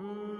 Mm.